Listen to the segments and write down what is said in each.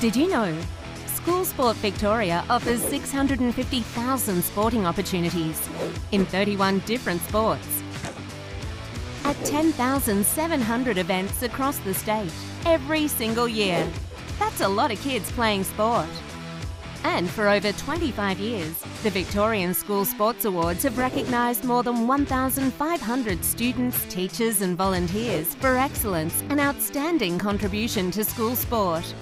Did you know? School Sport Victoria offers 650,000 sporting opportunities in 31 different sports. At 10,700 events across the state every single year. That's a lot of kids playing sport. And for over 25 years, the Victorian School Sports Awards have recognised more than 1,500 students, teachers, and volunteers for excellence and outstanding contribution to school sport.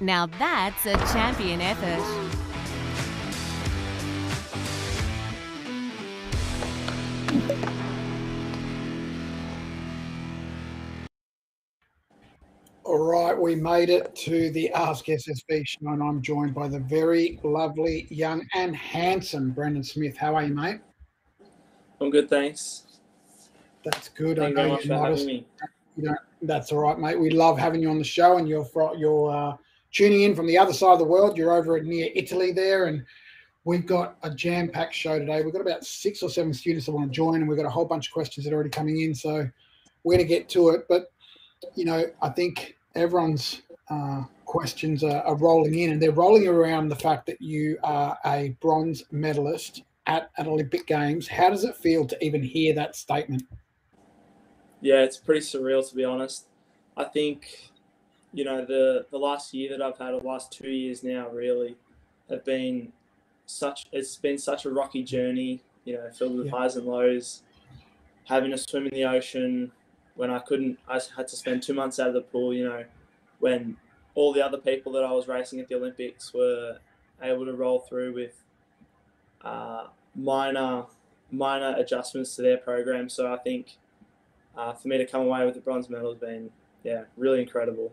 Now that's a champion effort. All right, we made it to the Ask SSV show, and I'm joined by the very lovely, young, and handsome Brendon Smith. How are you, mate? I'm good, thanks. That's good. Thank I know much you're for modest. You know, that's all right, mate. We love having you on the show, and you're you're uh, tuning in from the other side of the world. You're over at near Italy there, and we've got a jam-packed show today. We've got about six or seven students that want to join, and we've got a whole bunch of questions that are already coming in. So we're going to get to it. But you know, I think everyone's uh, questions are, are rolling in, and they're rolling around the fact that you are a bronze medalist at an Olympic Games. How does it feel to even hear that statement? Yeah, it's pretty surreal to be honest. I think, you know, the the last year that I've had, or the last two years now, really, have been such. It's been such a rocky journey. You know, filled with Yeah. highs and lows. Having to swim in the ocean when I couldn't, I had to spend two months out of the pool. You know, when all the other people that I was racing at the Olympics were able to roll through with uh, minor minor adjustments to their program. So I think uh, for me to come away with the bronze medal has been yeah really incredible.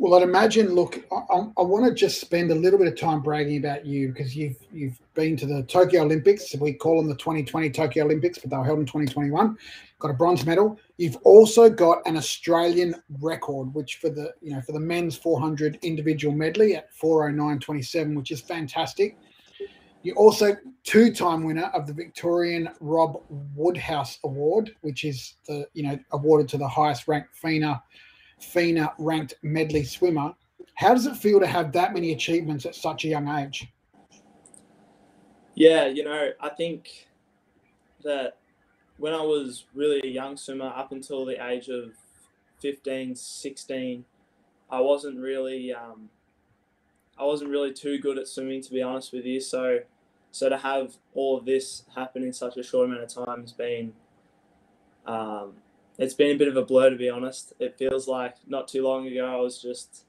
Well, I'd imagine. Look, I, I, want to just spend a little bit of time bragging about you because you've you've been to the Tokyo Olympics. We call them the 2020 Tokyo Olympics, but they were held in 2021. Got a bronze medal. You've also got an Australian record, which for the you know for the men's 400 individual medley at 409.27, which is fantastic. You're also two-time winner of the Victorian Rob Woodhouse Award, which is the you know awarded to the highest ranked FINA FINA ranked medley swimmer. How does it feel to have that many achievements at such a young age? Yeah, you know I think that when I was really a young swimmer, up until the age of 15, 16, I wasn't really um, I wasn't really too good at swimming to be honest with you. So so to have all of this happen in such a short amount of time has been um, it's been a bit of a blur to be honest. It feels like not too long ago I was just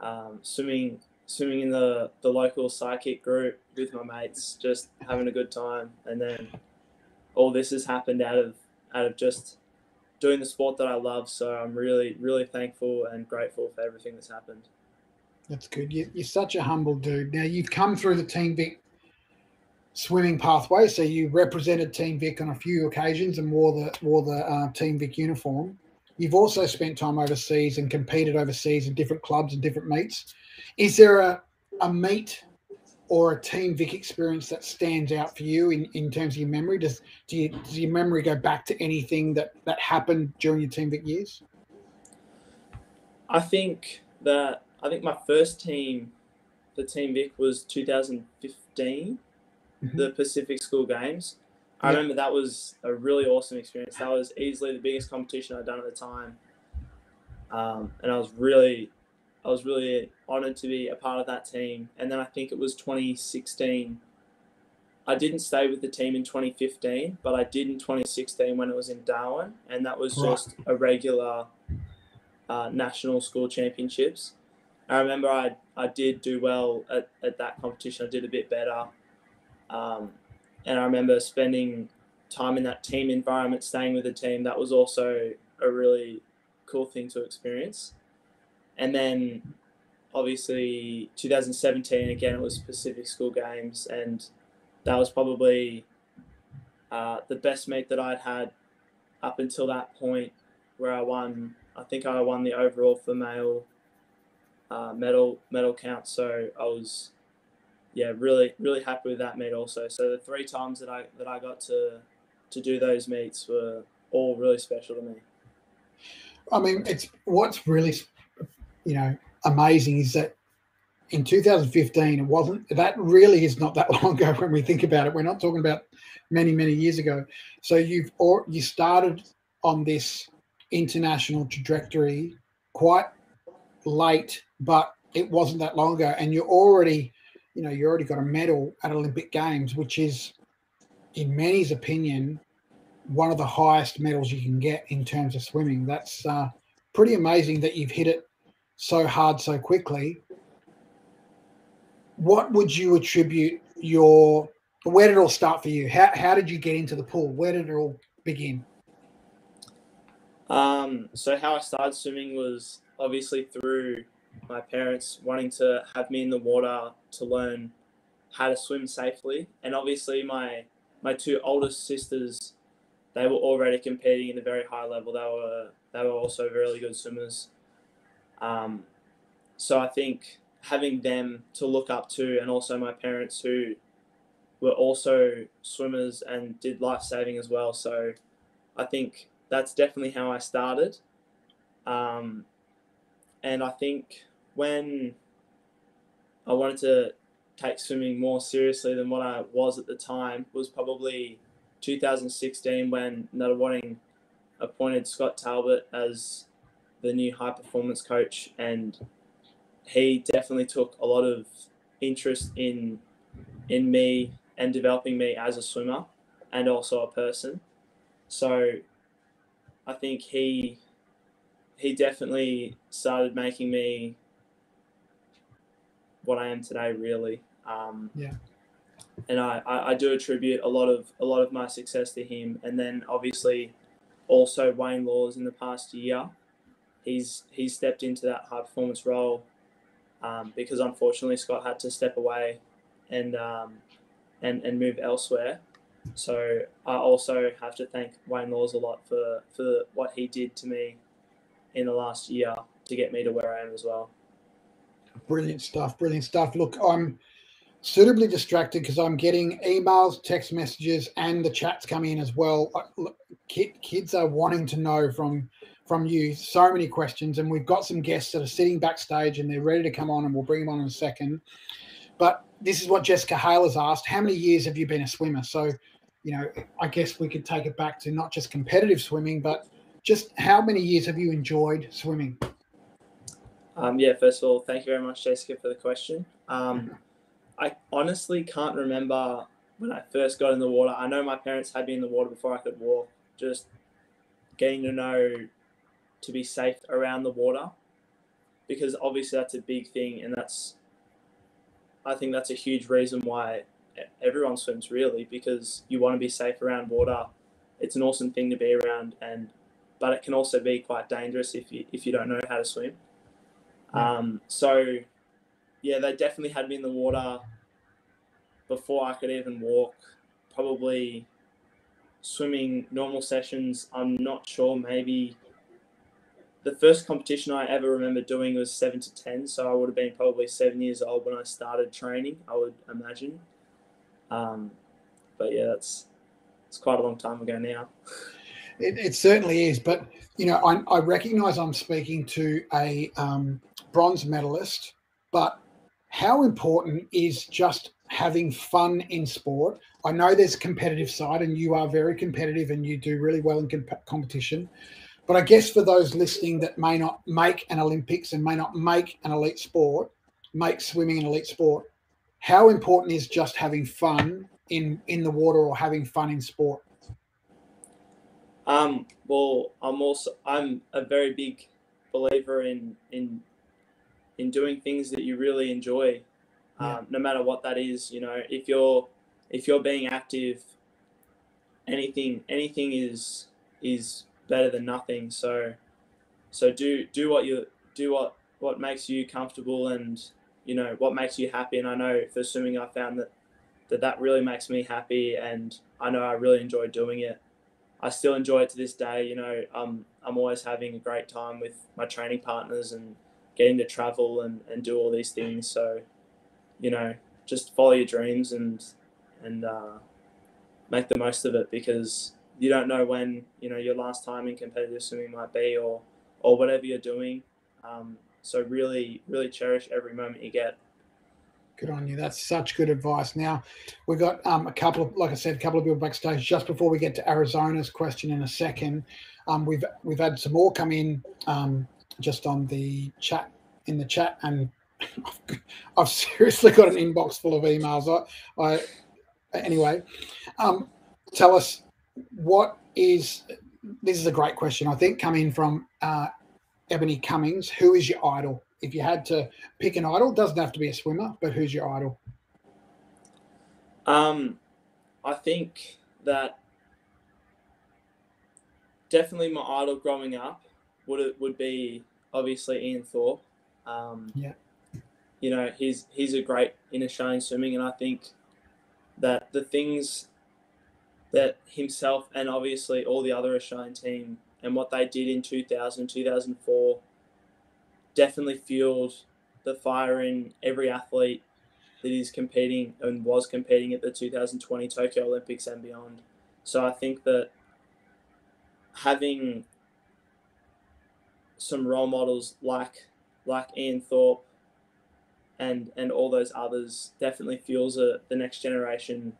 um, swimming swimming in the, the local psychic group with my mates, just having a good time, and then all this has happened out of out of just doing the sport that I love. So I'm really really thankful and grateful for everything that's happened. That's good. You, you're such a humble dude. Now you've come through the Team Vic swimming pathway, so you represented Team Vic on a few occasions and wore the wore the uh, Team Vic uniform. You've also spent time overseas and competed overseas in different clubs and different meets. Is there a, a meet or a Team Vic experience that stands out for you in, in terms of your memory? Does do you, does your memory go back to anything that that happened during your Team Vic years? I think that I think my first team, the Team Vic, was 2015, Mhm. The Pacific School Games. I Yeah. remember that was a really awesome experience. That was easily the biggest competition I'd done at the time, um, and I was really, I was really honoured to be a part of that team. And then I think it was 2016. I didn't stay with the team in 2015, but I did in 2016 when it was in Darwin, and that was just a regular uh, national school championships. I remember I, I did do well at, at that competition. I did a bit better. Um, and I remember spending time in that team environment, staying with the team. That was also a really cool thing to experience. And then obviously 2017, again, it was Pacific School Games. And that was probably uh, the best meet that I'd had up until that point where I won. I think I won the overall for male uh, medal medal count. So I was, yeah, really really happy with that meet also. So the three times that I that I got to to do those meets were all really special to me. I mean, it's what's really, you know, amazing is that in 2015 it wasn't that really is not that long ago when we think about it. We're not talking about many many years ago. So you've or you started on this international trajectory quite late, but it wasn't that long ago, and you're already, you know, you already got a medal at Olympic Games, which is, in many's opinion, one of the highest medals you can get in terms of swimming. That's uh, pretty amazing that you've hit it so hard so quickly. What would you attribute your where did it all start for you? How, how did you get into the pool? Where did it all begin? Um, so how I started swimming was obviously through my parents wanting to have me in the water to learn how to swim safely, and obviously my my two oldest sisters, they were already competing at a very high level. They were they were also really good swimmers. Um, so I think having them to look up to, and also my parents who were also swimmers and did life saving as well. So I think that's definitely how I started. Um, and I think when I wanted to take swimming more seriously than what I was at the time was probably 2016 when Nunawading appointed Scott Talbot as the new high performance coach, and he definitely took a lot of interest in in me and developing me as a swimmer and also a person. So I think he he definitely started making me what I am today. Really, um, Yeah. And I, I, I do attribute a lot of a lot of my success to him, and then obviously also Wayne Laws in the past year. He's he's stepped into that high performance role um, because unfortunately Scott had to step away and um, and and move elsewhere. So I also have to thank Wayne Laws a lot for, for what he did to me in the last year to get me to where I am as well. Brilliant stuff. Brilliant stuff. Look, I'm suitably distracted because I'm getting emails, text messages, and the chats coming in as well. Uh, look, Kid, kids are wanting to know from from you so many questions, and we've got some guests that are sitting backstage and they're ready to come on, and we'll bring them on in a second. But this is what Jessica Hale has asked: How many years have you been a swimmer? So, you know, I guess we could take it back to not just competitive swimming, but just how many years have you enjoyed swimming? Um, yeah, first of all, thank you very much, Jessica, for the question. Um, I honestly can't remember when I first got in the water. I know my parents had me in the water before I could walk. Just getting to know to be safe around the water, because obviously that's a big thing, and that's I think that's a huge reason why everyone swims really because you want to be safe around water. It's an awesome thing to be around, and but it can also be quite dangerous if you if you don't know how to swim. Um, so, yeah, they definitely had me in the water before I could even walk. Probably swimming normal sessions. I'm not sure. Maybe the first competition I ever remember doing was seven to ten. So I would have been probably seven years old when I started training. I would imagine. Um, but yeah, that's it's quite a long time ago now. It, it certainly is, but you know, I, I recognise I'm speaking to a um, bronze medalist, but how important is just having fun in sport? I know there's a competitive side, and you are very competitive, and you do really well in comp- competition. But I guess for those listening that may not make an Olympics and may not make an elite sport, make swimming an elite sport, how important is just having fun in in the water or having fun in sport? Um, well, I'm also I'm a very big believer in in in doing things that you really enjoy, um, no matter what that is. You know, if you're if you're being active, anything anything is is better than nothing. So so do do what you do what what makes you comfortable and you know what makes you happy. And I know for swimming, I found that that that really makes me happy, and I know I really enjoy doing it. I still enjoy it to this day. You know, I'm I'm always having a great time with my training partners and getting to travel and, and do all these things. So, you know, just follow your dreams and and uh, make the most of it because you don't know when you know your last time in competitive swimming might be or or whatever you're doing. Um, so really, really cherish every moment you get. Good on you. That's such good advice. Now, we've got um, a couple of, like I said, a couple of people backstage. Just before we get to Arizona's question in a second, um, we've we've had some more come in um, just on the chat in the chat, and I've seriously got an inbox full of emails. I, I anyway, um, tell us what is. This is a great question. I think coming from uh, Ebony Cummings, who is your idol? If you had to pick an idol, doesn't have to be a swimmer, but who's your idol? Um, I think that definitely my idol growing up would it would be obviously Ian Thorpe. Um, yeah. You know, he's he's a great in Australian swimming, and I think that the things that himself and obviously all the other Australian team and what they did in 2000, 2004 definitely fueled the fire in every athlete that is competing and was competing at the 2020 Tokyo Olympics and beyond. So I think that having some role models like like Ian Thorpe and and all those others definitely fuels a, the next generation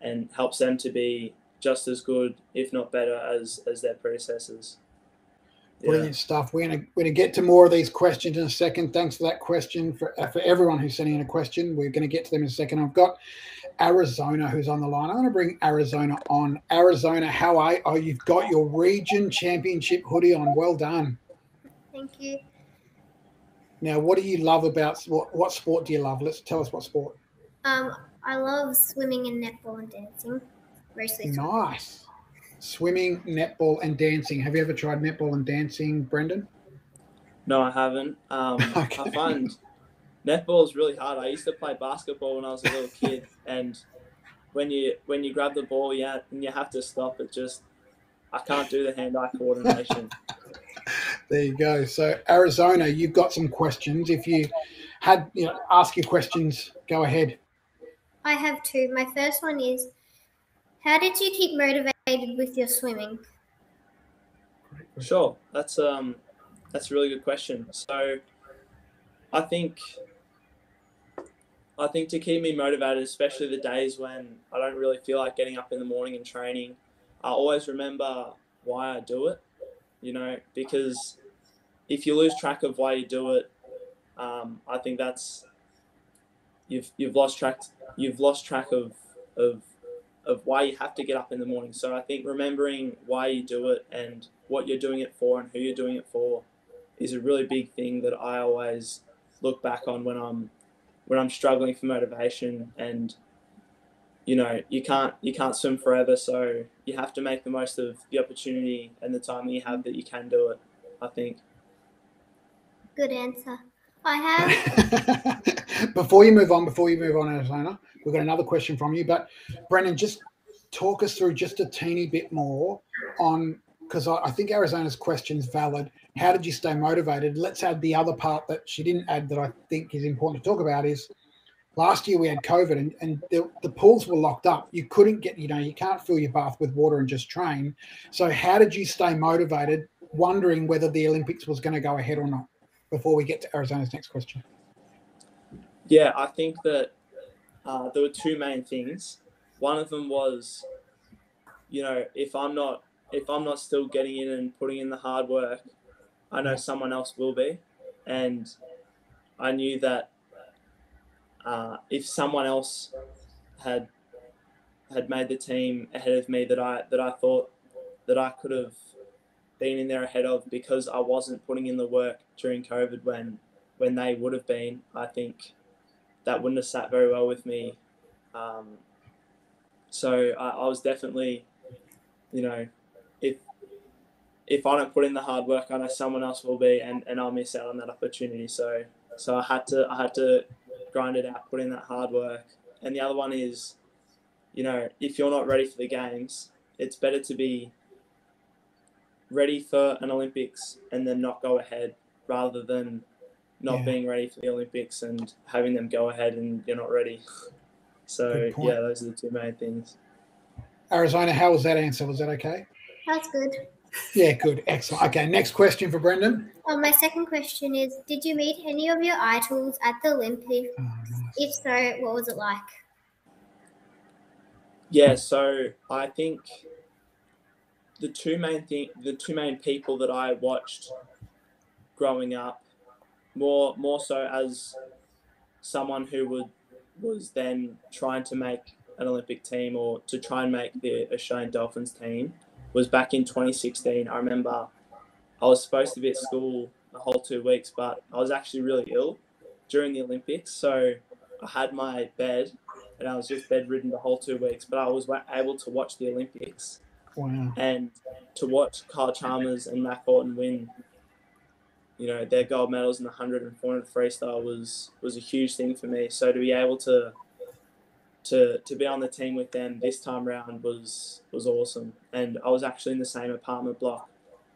and helps them to be just as good, if not better, as as their predecessors. Brilliant stuff. We're gonna we're gonna get to more of these questions in a second. Thanks for that question for uh, for everyone who's sending in a question. We're gonna get to them in a second. I've got Arizona who's on the line. I'm gonna bring Arizona on. Arizona, how are you? Oh, you've got your region championship hoodie on. Well done. Thank you. Now, what do you love about what what sport do you love? Let's tell us what sport. Um, I love swimming and netball and dancing. Mostly swimming. Nice. Swimming, netball, and dancing. Have you ever tried netball and dancing, Brendon? No, I haven't. Um, Okay. I find netball is really hard. I used to play basketball when I was a little kid, and when you when you grab the ball, yeah, and you have to stop. It just I can't do the hand-eye coordination. There you go. So Arizona, you've got some questions. If you had, you know, ask your questions. Go ahead. I have two. My first one is How did you keep motivated with your swimming? Sure, that's um, that's a really good question. So, I think, I think to keep me motivated, especially the days when I don't really feel like getting up in the morning and training, I always remember why I do it, you know, because if you lose track of why you do it, um, I think that's you've you've lost track you've lost track of of of why you have to get up in the morning. So I think remembering why you do it and what you're doing it for and who you're doing it for is a really big thing that I always look back on when I'm when I'm struggling for motivation and you know you can't you can't swim forever so you have to make the most of the opportunity and the time that you have that you can do it I think Good answer. I have before you move on, before you move on, Arizona, we've got another question from you. But Brendon, just talk us through just a teeny bit more on because I, I think Arizona's question is valid. How did you stay motivated? Let's add the other part that she didn't add that I think is important to talk about is last year we had COVID and, and the, the pools were locked up. You couldn't get, you know, you can't fill your bath with water and just train. So how did you stay motivated, wondering whether the Olympics was going to go ahead or not? Before we get to Arizona's next question. Yeah, I think that uh, there were two main things. One of them was, you know, if I'm not if I'm not still getting in and putting in the hard work, I know someone else will be, and I knew that uh, if someone else had had made the team ahead of me, that I that I thought that I could have been in there ahead of because I wasn't putting in the work during COVID when when they would have been. I think that wouldn't have sat very well with me. Um, so I, I was definitely, you know, if if I don't put in the hard work, I know someone else will be, and, and I'll miss out on that opportunity. So so I had to I had to grind it out, put in that hard work. And the other one is, you know, if you're not ready for the games, it's better to be ready for an Olympics and then not go ahead rather than not Yeah. being ready for the Olympics and having them go ahead and you're not ready. So yeah, those are the two main things. Arizona, how was that answer? Was that okay? that's good. Yeah, good. Excellent. Okay, next question for Brendon. Oh, my second question is: Did you meet any of your idols at the Olympics? Oh, nice. If so, what was it like? Yeah, so I think the two main thing, the two main people that I watched growing up, more more so as someone who would was then trying to make an Olympic team or to try and make the Australian Dolphins team, was back in 2016. I remember I was supposed to be at school the whole two weeks, but I was actually really ill during the Olympics, so I had my bed and I was just bedridden the whole two weeks. But I was able to watch the Olympics Wow. and to watch Kyle Chalmers and Mack Horton win, you know, their gold medals in the 100 and 400 freestyle was was a huge thing for me. So to be able to to to be on the team with them this time round was was awesome. And I was actually in the same apartment block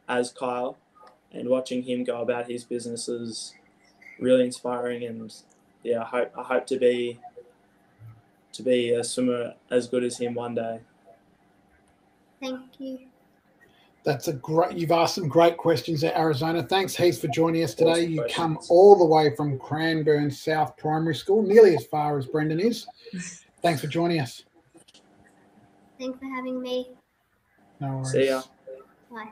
as Kyle, and watching him go about his business is really inspiring. And yeah, I hope I hope to be to be a swimmer as good as him one day. Thank you. That's a great. You've asked some great questions there, Arizona. Thanks, Heath, for joining us today. Awesome You come all the way from Cranbourne South Primary School, nearly as far as Brendon is. Thanks for joining us. Thanks for having me. No worries. See ya. Bye.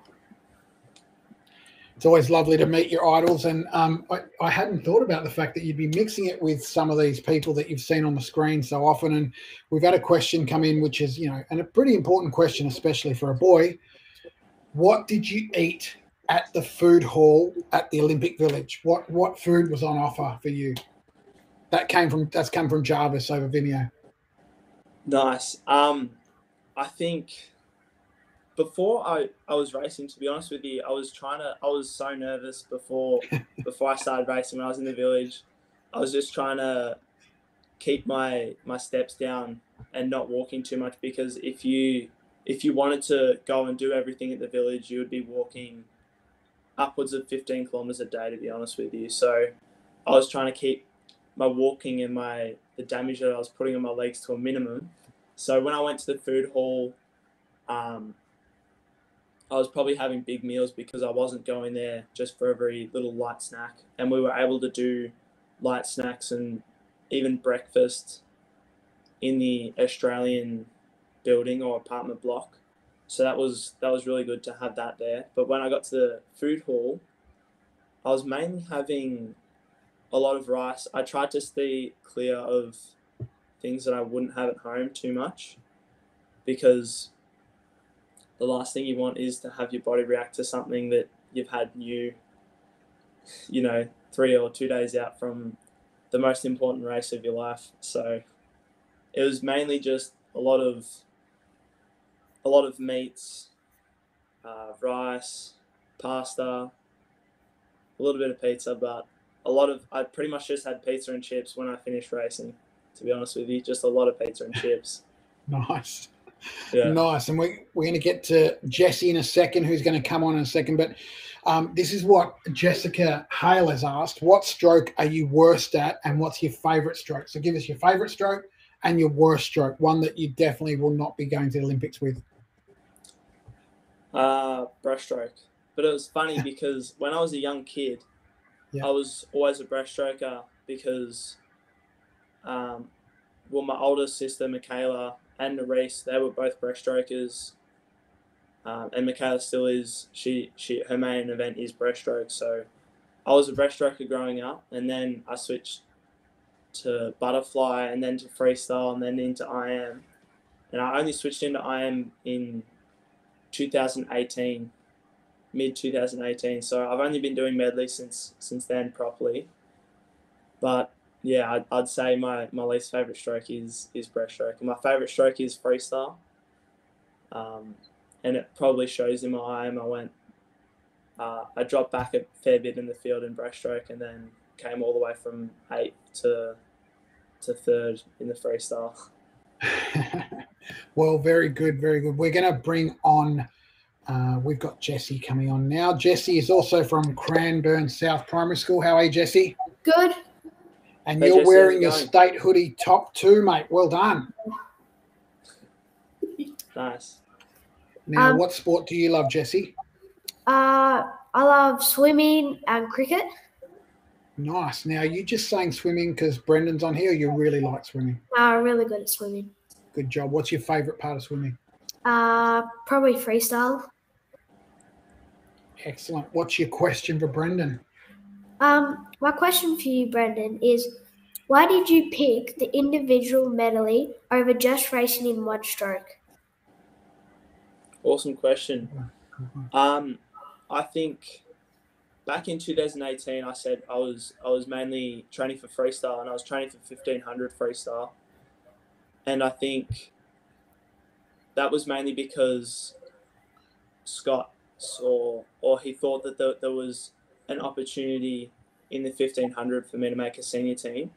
It's always lovely to meet your idols, and um, I, I hadn't thought about the fact that you'd be mixing it with some of these people that you've seen on the screen so often. And we've had a question come in, which is, you know, and a pretty important question, especially for a boy. What did you eat at the food hall at the Olympic Village? What what food was on offer for you? That came from that's come from Jarvis over Vimeo. Nice. Um, I think before I, I was racing, to be honest with you, I was trying to. I was so nervous before before I started racing when I was in the village. I was just trying to keep my my steps down and not walking too much because if you if you wanted to go and do everything at the village, you would be walking upwards of 15 kilometers a day to be honest with you so i was trying to keep my walking and my the damage that i was putting on my legs to a minimum so when i went to the food hall um, i was probably having big meals because i wasn't going there just for a very little light snack and we were able to do light snacks and even breakfast in the australian building or apartment block so that was that was really good to have that there. But when I got to the food hall, I was mainly having a lot of rice. I tried to stay clear of things that I wouldn't have at home too much because the last thing you want is to have your body react to something that you've had new, you know, three or two days out from the most important race of your life. So it was mainly just a lot of a lot of meats, uh, rice, pasta, a little bit of pizza, but a lot of I pretty much just had pizza and chips when I finished racing. To be honest with you, just a lot of pizza and chips. Nice. Yeah. Nice. And we, we're going to get to Jesse in a second, who's going to come on in a second. But um, this is what Jessica Hale has asked. What stroke are you worst at, and what's your favourite stroke? So give us your favourite stroke and your worst stroke, one that you definitely will not be going to the Olympics with. Uh, breaststroke. But it was funny because when I was a young kid, Yeah. I was always a breaststroker because, um, well, my older sister Michaela and Nerese, they were both breaststrokers, um, and Michaela still is. She she her main event is breaststroke. So, I was a breaststroker growing up, and then I switched to butterfly, and then to freestyle, and then into IM, and I only switched into IM in 2018 mid 2018 so i've only been doing medley since since then properly but yeah i'd, I'd say my my least favorite stroke is is breaststroke and my favorite stroke is freestyle um, and it probably shows in my IM i went uh, i dropped back a fair bit in the field in breaststroke and then came all the way from eighth to to third in the freestyle well, very good, very good. We're going to bring on. Uh, we've got Jesse coming on now. Jesse is also from Cranbourne South Primary School. How are you, Jesse? Good. And Hey, you're wearing how's your state hoodie top two, mate. Well done. nice Now, Um, what sport do you love, Jesse? Uh, I love swimming and cricket. Nice. Now, you just saying swimming because Brendon's on here. Or you really like swimming. I'm really good at swimming. Good job. What's your favourite part of swimming? Uh, probably freestyle. Excellent. What's your question for Brendon? Um, my question for you, Brendon, is why did you pick the individual medley over just racing in one stroke? Awesome question. Um, I think back in 2018, I said I was I was mainly training for freestyle, and I was training for 1500 freestyle, and I think that was mainly because Scott saw, or he thought that there, there was an opportunity in the 1500 for me to make a senior team,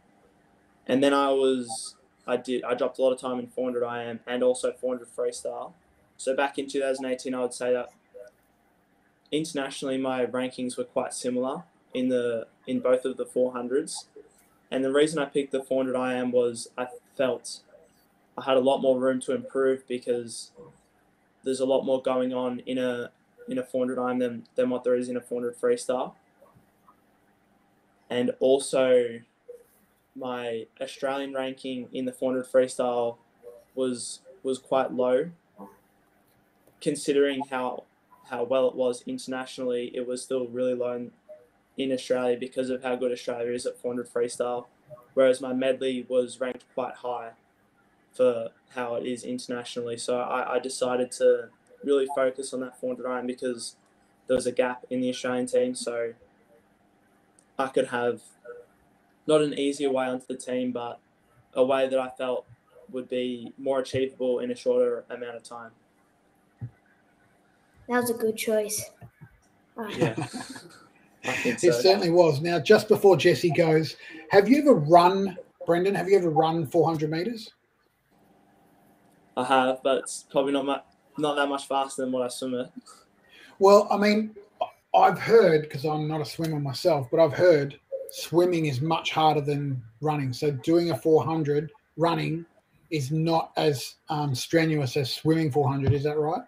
and then I was I did I dropped a lot of time in 400 IM and also 400 freestyle. So back in 2018, I would say that internationally my rankings were quite similar in the in both of the 400s, and the reason I picked the 400 IM was I felt I had a lot more room to improve because there's a lot more going on in a in a 400 IM than than what there is in a 400 freestyle, and also my Australian ranking in the 400 freestyle was was quite low considering how how well it was internationally, it was still really low in, in Australia because of how good Australia is at 400 freestyle. Whereas my medley was ranked quite high for how it is internationally. So I, I decided to really focus on that 400 IM because there was a gap in the Australian team. So I could have not an easier way onto the team, but a way that I felt would be more achievable in a shorter amount of time. That was a good choice. Yeah. I think It so. certainly was. Now, just before Jesse goes, have you ever run, Brendon? Have you ever run 400 meters? I have, but it's probably not much, not that much faster than what I swim at. Well, I mean, I've heard because I'm not a swimmer myself, but I've heard swimming is much harder than running. So doing a 400 running is not as um, strenuous as swimming 400. Is that right?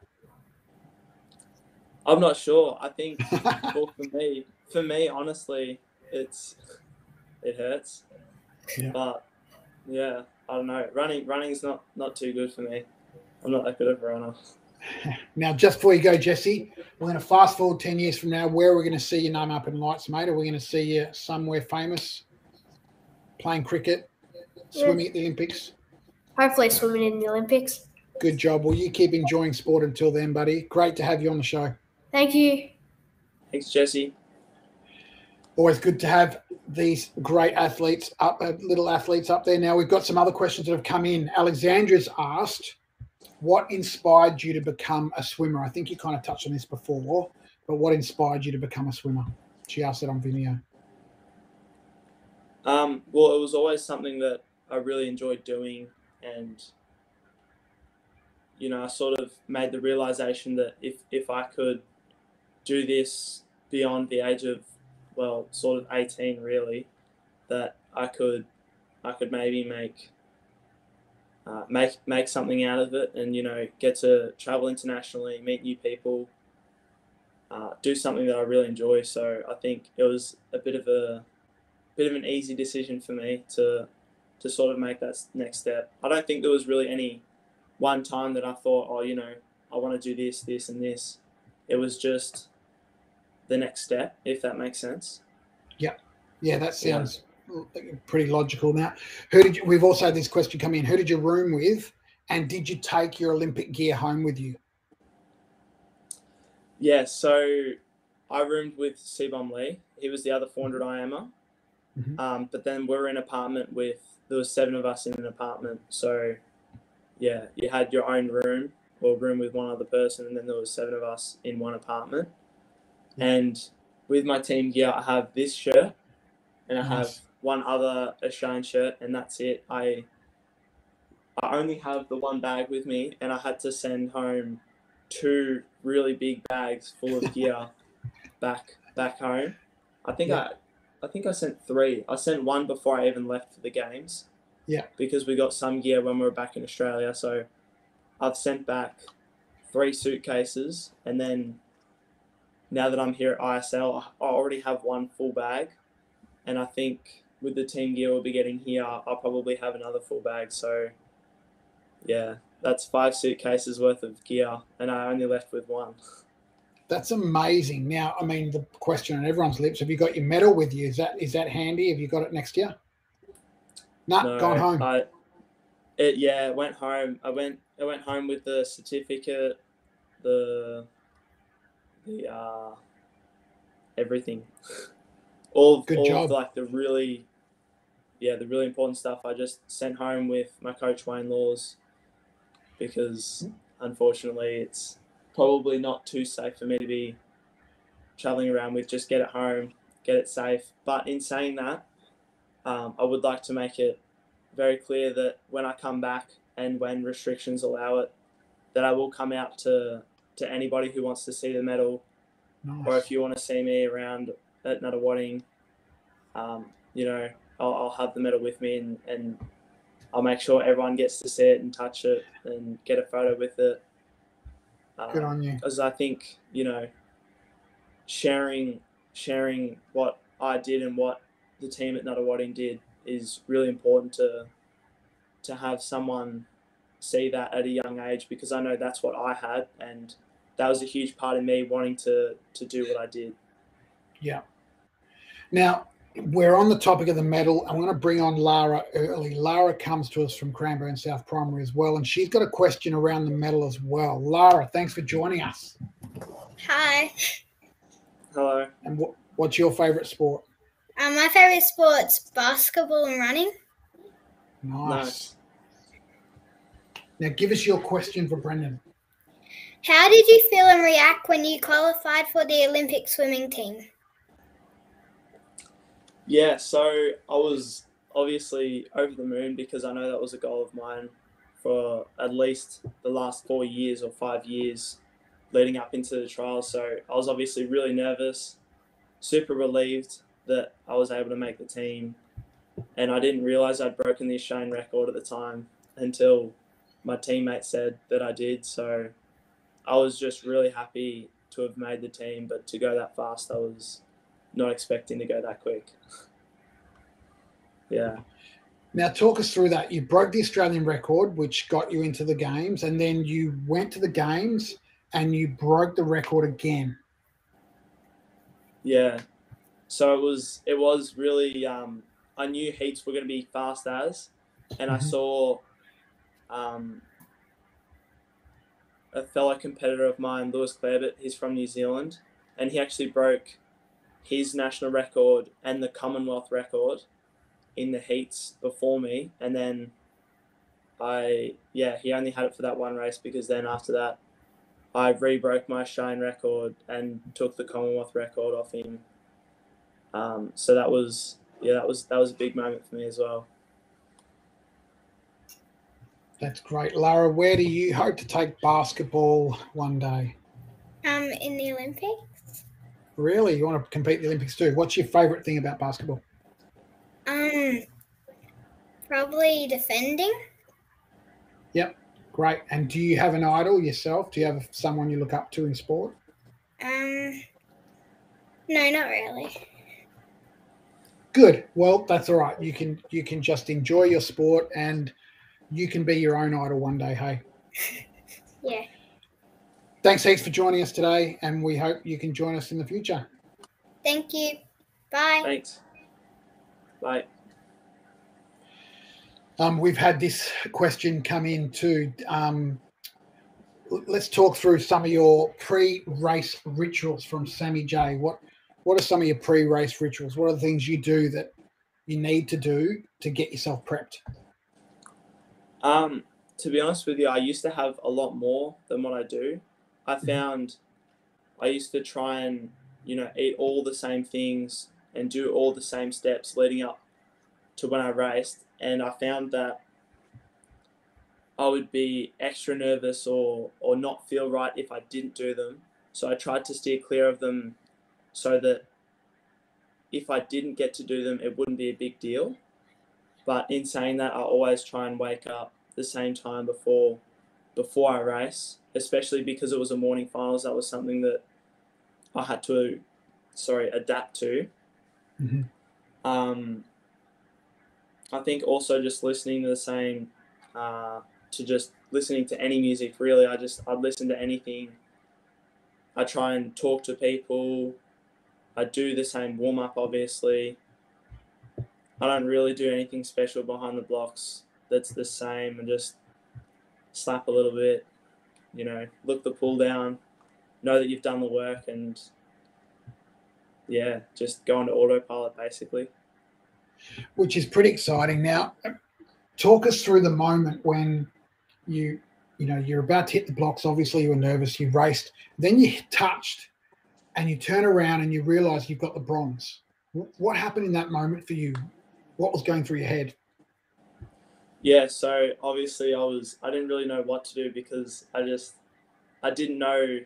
I'm not sure. I think well, for me, for me, honestly, it's it hurts. Yeah. But yeah, I don't know. Running, running is not not too good for me. I'm not that good of a runner. Now, just before you go, Jesse, we're going to fast forward 10 years from now. Where are we going to see your name up in lights, mate? Are we going to see you somewhere famous, playing cricket, swimming at the Olympics? Hopefully, swimming in the Olympics. Good job. Well, you keep enjoying sport until then, buddy. Great to have you on the show. Thank you. Thanks, Jesse. Always good to have these great athletes up, uh, little athletes up there. Now we've got some other questions that have come in. Alexandra's asked, "What inspired you to become a swimmer?" I think you kind of touched on this before, but what inspired you to become a swimmer? She asked it on Vimeo. Um, well, it was always something that I really enjoyed doing, and you know, I sort of made the realization that if if I could do this beyond the age of well, sort of eighteen, really, that I could I could maybe make uh, make make something out of it, and you know, get to travel internationally, meet new people, uh, do something that I really enjoy. So I think it was a bit of a bit of an easy decision for me to to sort of make that next step. I don't think there was really any one time that I thought, oh, you know, I want to do this, this, and this. It was just the next step, if that makes sense. Yeah, yeah, that sounds pretty logical. Now, who did you, we've also had this question come in? Who did you room with, and did you take your Olympic gear home with you? Yeah, so I roomed with Se-Bom Lee. He was the other 400 IMer. Mhm. Um, but then we are in an apartment with, there was seven of us in an apartment. So, yeah, you had your own room or room with one other person, and then there was seven of us in one apartment. And with my team gear, I have this shirt, and I have. One other Australian shirt, and that's it. I I only have the one bag with me, and I had to send home two really big bags full of gear back back home. I think Yeah. I I think I sent three. I sent one before I even left for the games. Yeah. Because we got some gear when we were back in Australia, so I've sent back three suitcases, and then now that I'm here at ISL, I already have one full bag, and I think with the team gear we'll be getting here, I'll probably have another full bag. So, yeah, that's five suitcases worth of gear, and I only left with one. That's amazing. Now, I mean, the question on everyone's lips: Have you got your medal with you? Is that is that handy? Have you got it next year? No, No, gone home. I, it yeah, it went home. I went I went home with the certificate, the the uh everything. All Good all job. of like the really yeah, the really important stuff. I just sent home with my coach Wayne Laws because unfortunately it's probably not too safe for me to be traveling around with. Just get it home, get it safe. But in saying that, um, I would like to make it very clear that when I come back and when restrictions allow it, that I will come out to to anybody who wants to see the medal, or if you want to see me around at Nunawading, um, you know, I'll, I'll have the medal with me and, and I'll make sure everyone gets to see it and touch it and get a photo with it. Good Um, on you. because I think you know, sharing sharing what I did and what the team at Nunawading did is really important to to have someone see that at a young age because I know that's what I had and that was a huge part of me wanting to to do what I did. Yeah. Now we're on the topic of the medal. I'm going to bring on Lara early. Lara comes to us from Cranbourne South Primary as well, and she's got a question around the medal as well. Lara, thanks for joining us. Hi. Hello. And what, what's your favourite sport? Um, my favorite sports basketball and running. Nice. Nice. Now give us your question for Brendon. How did you feel and react when you qualified for the Olympic swimming team? Yeah, so I was obviously over the moon because I know that was a goal of mine for at least the last four years or five years leading up into the trials. So I was obviously really nervous, super relieved that I was able to make the team. And I didn't realize I'd broken the Australian record at the time until my teammate said that I did. So I was just really happy to have made the team, but to go that fast, I was not expecting to go that quick. Yeah. Now, talk us through that. You broke the Australian record, which got you into the games, and then you went to the games and you broke the record again. Yeah. So it was it was really um, I knew heats were going to be fast as, and I Mhm. saw um, a fellow competitor of mine, Lewis Clareburt. He's from New Zealand, and he actually broke his national record and the Commonwealth record in the heats before me, and then I yeah he only had it for that one race because then after that I re-broke my Australian record and took the Commonwealth record off him. Um, so that was yeah that was that was a big moment for me as well. That's great. Lara, where do you hope to take basketball one day? Um, in the Olympics. Really? You want to compete in the Olympics too? What's your favorite thing about basketball? Um, probably defending. Yep, great. And do you have an idol yourself? Do you have someone you look up to in sport? Um, no, not really. Good. Well, that's all right. You can you can just enjoy your sport and you can be your own idol one day. Hey. Yeah. Thanks heaps for joining us today, and we hope you can join us in the future. Thank you. Bye. Thanks. Bye. Um, we've had this question come in too. Um, let's talk through some of your pre-race rituals from Sammy J. What What are some of your pre-race rituals? What are the things you do that you need to do to get yourself prepped? Um, to be honest with you, I used to have a lot more than what I do. I Mhm. found I used to try and you know eat all the same things and do all the same steps leading up to when I raced, and I found that I would be extra nervous or or not feel right if I didn't do them. So I tried to steer clear of them, so that if I didn't get to do them, it wouldn't be a big deal. But in saying that, I always try and wake up the same time before before I race, especially because it was a morning finals. That was something that I had to, sorry, adapt to. Mhm. Um, I think also just listening to the same, uh, to just listening to any music. Really, I just I'd listen to anything. I try and talk to people. I do the same warm up, obviously. I don't really do anything special behind the blocks that's the same and just slap a little bit, you know, look the pull down, know that you've done the work and yeah, just go into autopilot basically. which is pretty exciting. Now, talk us through the moment when you, you know, you're about to hit the blocks. Obviously, you were nervous. You raced, then you touched, and you turn around and you realize you've got the bronze. What happened in that moment for you? What was going through your head? Yeah, so obviously I was I didn't really know what to do because I just I didn't know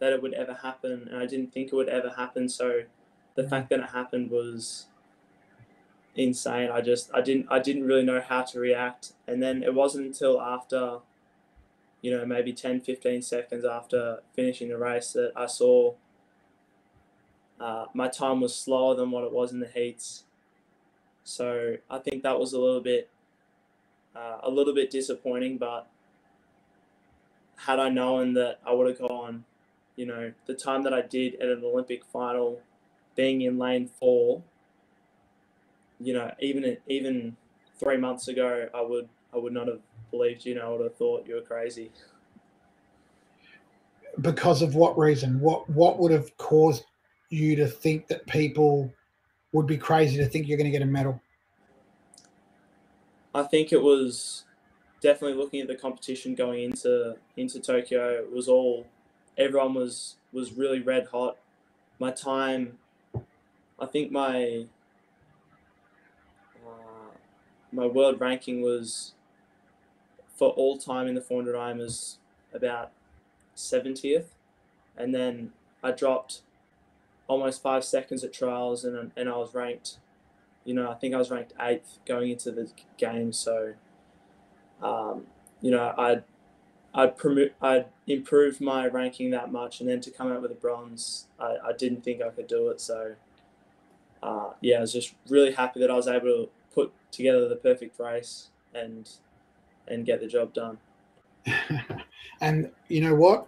that it would ever happen and I didn't think it would ever happen. So the fact that it happened was insane. I just I didn't I didn't really know how to react. And then it wasn't until after you know, maybe 10, 15 seconds after finishing the race that I saw uh, my time was slower than what it was in the heats. So I think that was a little bit uh, a little bit disappointing, but had I known that I would have gone, you know, the time that I did at an Olympic final, being in lane four, you know, even even three months ago, I would I would not have believed you. Know, I would have thought you were crazy. Because of what reason? What what would have caused you to think that people would be crazy to think you're going to get a medal? I think it was definitely looking at the competition going into into Tokyo. It was all everyone was was really red hot. My time, I think my uh, my world ranking was for all time in the 400 IM was about 70th, and then I dropped almost five seconds at trials, and and I was ranked you know, I think I was ranked eighth going into the game. So, um, you know, I'd I'd promote, I'd improved my ranking that much, and then to come out with a bronze, I, I didn't think I could do it. So, uh, yeah, I was just really happy that I was able to put together the perfect race and and get the job done. and you know what?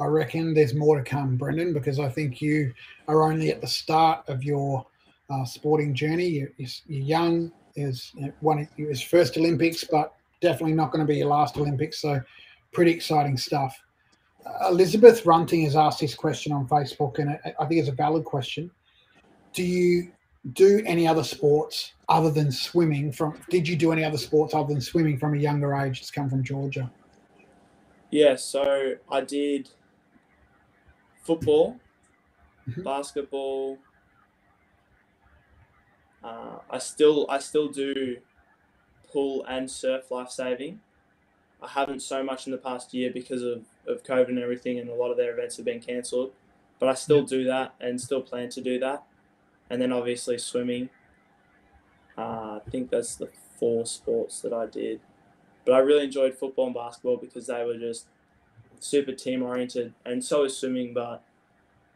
I reckon there's more to come, Brendon, because I think you are only at the start of your uh, sporting journey. You're, you're young. Is one of his first Olympics, but definitely not going to be your last Olympics. So, pretty exciting stuff. Uh, Elizabeth Runting has asked this question on Facebook, and I think it's a valid question. Do you do any other sports other than swimming? From did you do any other sports other than swimming from a younger age? It's come from Georgia. Yeah, so I did football, Mhm. basketball. Uh, I still I still do pool and surf life saving. I haven't so much in the past year because of, of COVID and everything, and a lot of their events have been cancelled. But I still do that and still plan to do that. And then obviously swimming. Uh, I think that's the four sports that I did. But I really enjoyed football and basketball because they were just super team oriented, and so is swimming. But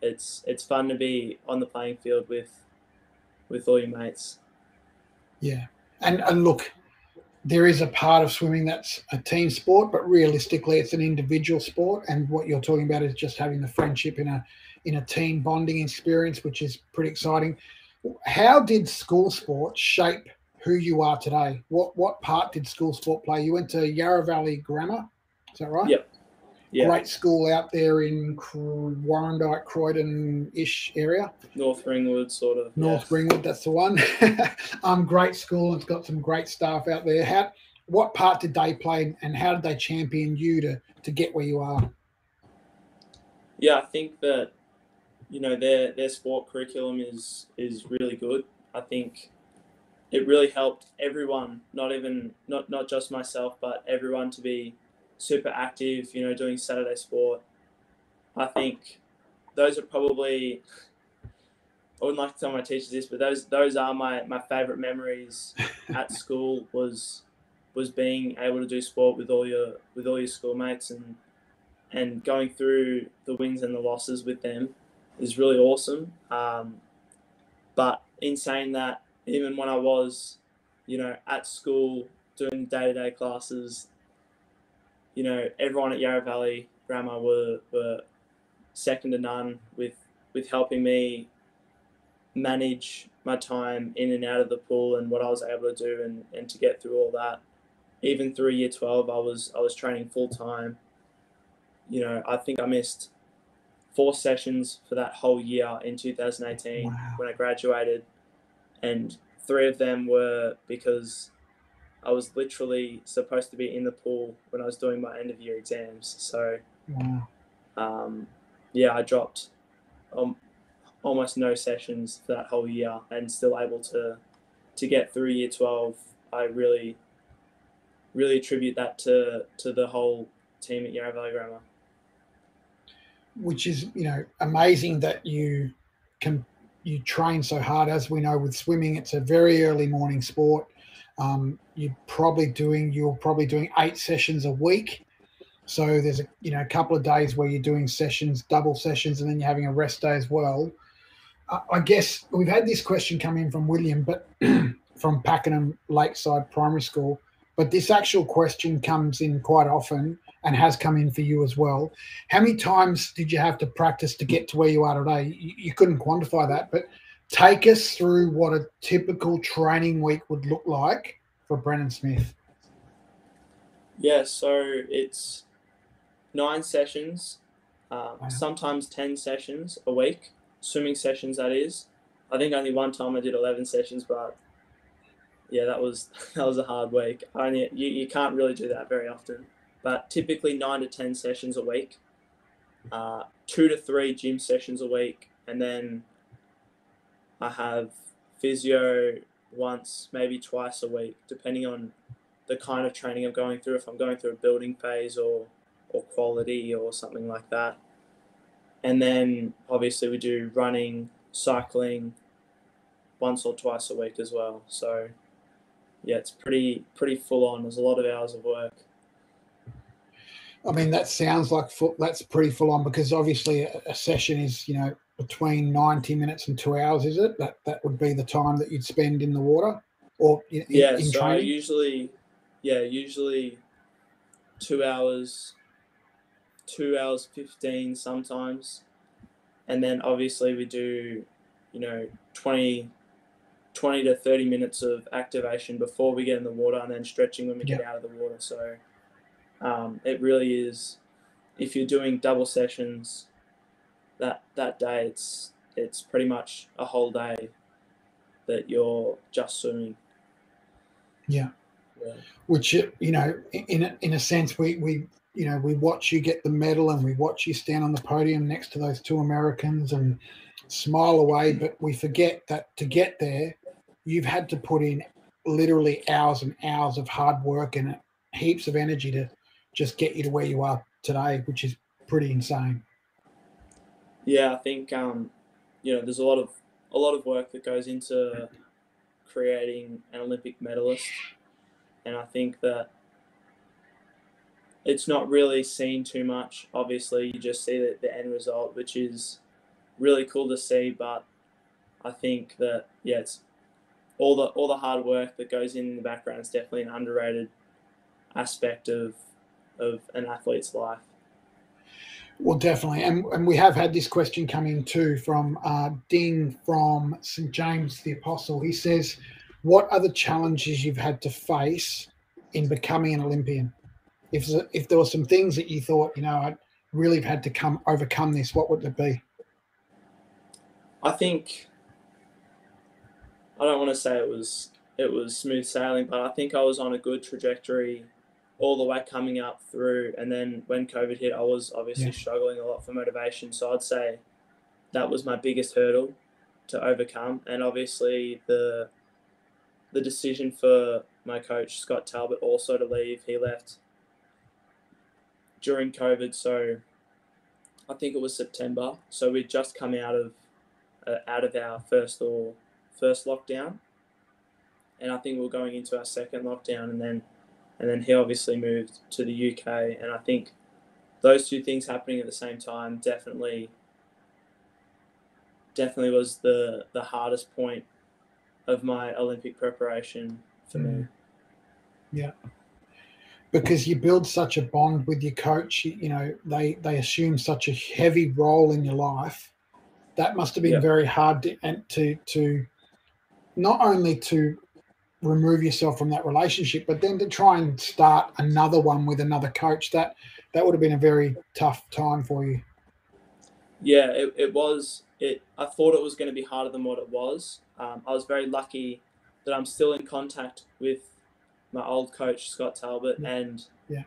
it's it's fun to be on the playing field with with all your mates. Yeah, and and look, there is a part of swimming that's a team sport, but realistically, it's an individual sport. And what you're talking about is just having the friendship in a in a team bonding experience, which is pretty exciting. How did school sport shape who you are today? What what part did school sport play? You went to Yarra Valley Grammar, is that right? Yep. Yeah, Great school out there in Warrandyte, Croydon-ish area. North Ringwood, sort of. North yeah. Ringwood, that's the one. um, great school. It's got some great staff out there. How, what part did they play, and how did they champion you to to get where you are? Yeah, I think that you know their their sport curriculum is is really good. I think it really helped everyone, not even not not just myself, but everyone to be super active. You know, doing Saturday sport. I think those are probably. I wouldn't like to tell my teachers this, but those those are my, my favorite memories at school was was being able to do sport with all your with all your schoolmates and and going through the wins and the losses with them is really awesome. Um, but in saying that, even when I was, you know, at school doing day to day classes, you know, everyone at Yarra Valley Grammar were, were second to none with with helping me manage my time in and out of the pool and what I was able to do and, and to get through all that. Even through year twelve I was I was training full time you know, I think I missed four sessions for that whole year in 2018 Wow. when I graduated, and three of them were because I was literally supposed to be in the pool when I was doing my end of year exams. So, Wow. um, yeah, I dropped um, almost no sessions for that whole year and still able to to get through year 12. I really, really attribute that to to the whole team at Yarra Valley Grammar. Which is you know amazing that you can you train so hard. As we know with swimming, it's a very early morning sport. Um, you're probably doing you're probably doing eight sessions a week. So there's a you know a couple of days where you're doing sessions, double sessions, and then you're having a rest day as well. I I guess we've had this question come in from William, but from Pakenham Lakeside Primary School. But this actual question comes in quite often and has come in for you as well. How many times did you have to practice to get to where you are today? You, you couldn't quantify that, but take us through what a typical training week would look like for Brendon Smith. Yeah, so it's nine sessions, um, Wow. sometimes 10 sessions a week, swimming sessions, that is. I think only one time I did 11 sessions, but yeah, that was that was a hard week. I only, you, you can't really do that very often, but typically nine to 10 sessions a week, uh, two to three gym sessions a week, and then I have physio once, maybe twice a week, depending on the kind of training I'm going through. If I'm going through a building phase or or quality or something like that, and then obviously we do running, cycling, once or twice a week as well. So yeah, it's pretty pretty full on. There's a lot of hours of work. I mean, that sounds like full, that's pretty full on because obviously a, a session is, you know, between 90 minutes and two hours, is it? That that would be the time that you'd spend in the water or in, Yeah, in so training? usually, yeah, usually two hours, two hours fifteen sometimes, and then obviously we do, you know, 20, 20 to thirty minutes of activation before we get in the water, and then stretching when we get out of the water. So, um, it really is, if you're doing double sessions, that that day it's it's pretty much a whole day that you're just swimming. Yeah. Yeah. which uh, you know in a, in a sense we we you know we watch you get the medal and we watch you stand on the podium next to those two americans and smile away but we forget that to get there you've had to put in literally hours and hours of hard work and heaps of energy to just get you to where you are today which is pretty insane Yeah, I think um, you know there's a lot of a lot of work that goes into creating an Olympic medalist, and I think that it's not really seen too much. Obviously, you just see the, the end result, which is really cool to see. But I think that yeah, it's all the all the hard work that goes in the background is definitely an underrated aspect of of an athlete's life. Well, definitely, and and we have had this question come in too from uh, Ding from St James the Apostle. He says, "What are the challenges you've had to face in becoming an Olympian? If if there were some things that you thought, you know, I really have had to come overcome this, what would it be?" I think I don't want to say it was it was smooth sailing, but I think I was on a good trajectory all the way coming up through. And then when COVID hit, I was obviously Yeah. struggling a lot for motivation. So I'd say that was my biggest hurdle to overcome. And obviously the the decision for my coach Scott Talbot also to leave. He left during COVID, so I think it was September. So we'd just come out of uh, out of our first or first lockdown, and I think we we're going into our second lockdown, and then and then he obviously moved to the UK, and I think those two things happening at the same time definitely definitely was the the hardest point of my Olympic preparation for me. Mm. Yeah. Because you build such a bond with your coach, you, you know, they they assume such a heavy role in your life. That must have been Yeah. very hard to and to to not only to remove yourself from that relationship, but then to try and start another one with another coach. That that would have been a very tough time for you. Yeah, it, it was. It. I thought it was going to be harder than what it was. Um, I was very lucky that I'm still in contact with my old coach Scott Talbot, Yeah. and Yeah.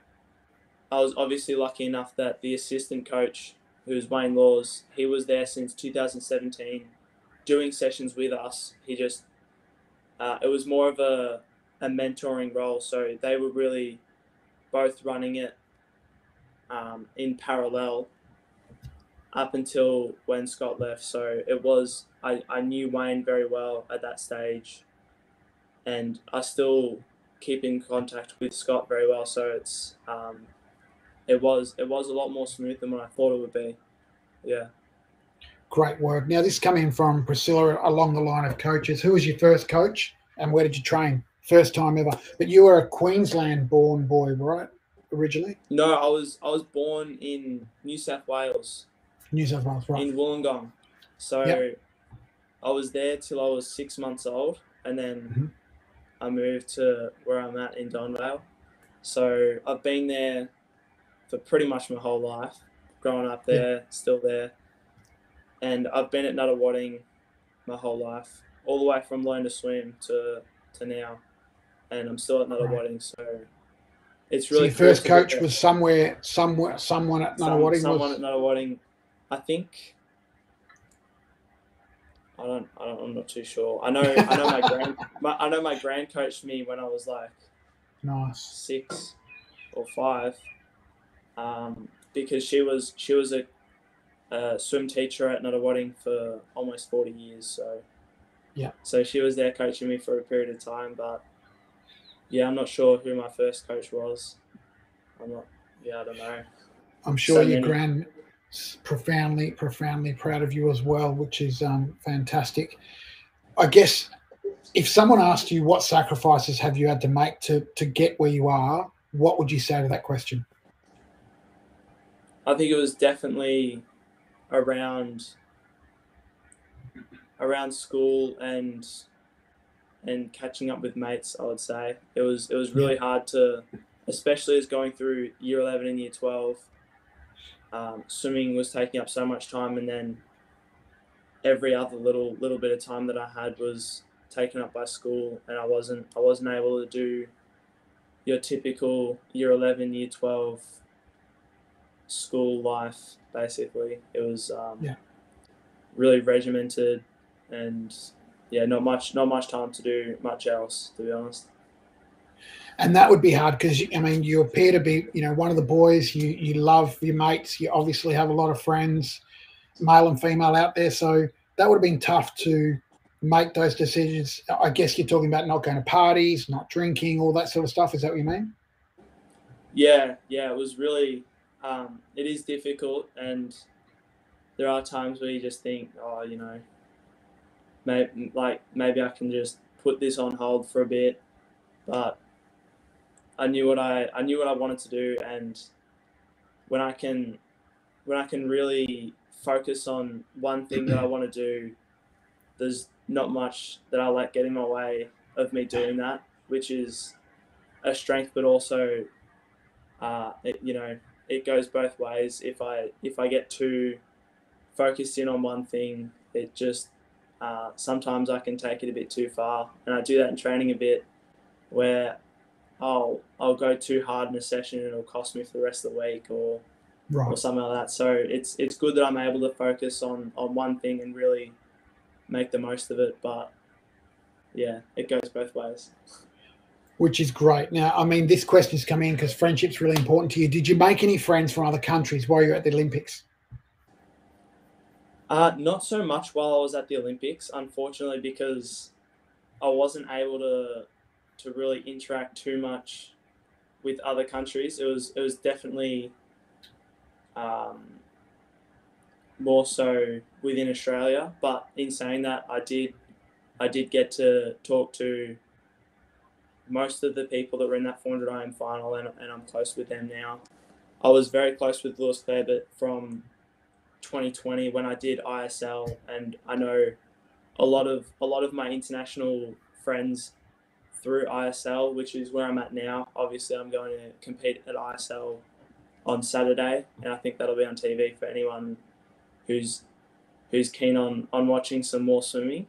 I was obviously lucky enough that the assistant coach, who's Wayne Laws, he was there since 2017, doing sessions with us. He just, uh, it was more of a a mentoring role, so they were really both running it um, in parallel up until when Scott left. So it was I, I knew Wayne very well at that stage, and I still keep in contact with Scott very well. So it's um, it was it was a lot more smooth than what I thought it would be. Yeah. Great work. Now this coming from Priscilla along the line of coaches. Who was your first coach, and where did you train? First time ever. But you were a Queensland-born boy, right? Originally, No, I was I was born in New South Wales New South Wales, right? in Wollongong, so Yep. I was there till I was six months old, and then Mhm. I moved to where I'm at in Donvale. So I've been there for pretty much my whole life, growing up there, still there, and I've been at Nunawading my whole life, all the way from learn to swim to to now, and I'm still at Nunawading. So it's so really your cool first coach was somewhere, somewhere, someone at Some- Nunawading someone was. at Nunawading. I think. I don't. I don't. I'm not too sure. I know. I know my grand. My, I know my grand coached me when I was like Nice. six or five, um, because she was she was a, a swim teacher at Nunawading for almost forty years. So. Yeah. So she was there coaching me for a period of time, but yeah, I'm not sure who my first coach was. I'm not. Yeah, I don't know. I'm sure So your many. gran profoundly, profoundly proud of you as well, which is um, fantastic. I guess if someone asked you what sacrifices have you had to make to to get where you are, what would you say to that question? I think it was definitely around around school and and catching up with mates. I would say it was it was really hard to, especially as going through year eleven and year twelve. Um, swimming was taking up so much time, and then every other little little bit of time that I had was taken up by school, and I wasn't I wasn't able to do your typical year eleven, year twelve school life. Basically, it was um, Yeah. really regimented, and yeah, not much not much time to do much else. To be honest. and that would be hard because I mean you appear to be you know one of the boys you you love your mates you obviously have a lot of friends male and female out there so that would have been tough to make those decisions I guess you're talking about not going to parties not drinking all that sort of stuff is that what you mean Yeah, yeah, it was really. Um, it is difficult, and there are times where you just think, oh, you know, maybe like maybe I can just put this on hold for a bit, but I knew what I I knew what I wanted to do, and when I can when I can really focus on one thing that I want to do, there's not much that I let get in my way of me doing that, which is a strength, but also uh, it, you know, it goes both ways. If I if I get too focused in on one thing, it just uh, sometimes I can take it a bit too far, and I do that in training a bit, where I'll I'll go too hard in a session and it'll cost me for the rest of the week or or something like that. So it's it's good that I'm able to focus on on one thing and really make the most of it. But yeah, it goes both ways. which is great now I mean this question question's come in because friendship's really important to you did you make any friends from other countries while you were at the Olympics Uh, not so much while I was at the Olympics, unfortunately, because I wasn't able to to really interact too much with other countries. It was it was definitely um, more so within Australia. But in saying that, I did I did get to talk to most of the people that were in that 400 IM final, and, and I'm close with them now. I was very close with Lewis Clareburt from 2020 when I did ISL, and I know a lot of a lot of my international friends through ISL, which is where I'm at now. Obviously, I'm going to compete at ISL on Saturday, and I think that'll be on TV for anyone who's who's keen on on watching some more swimming.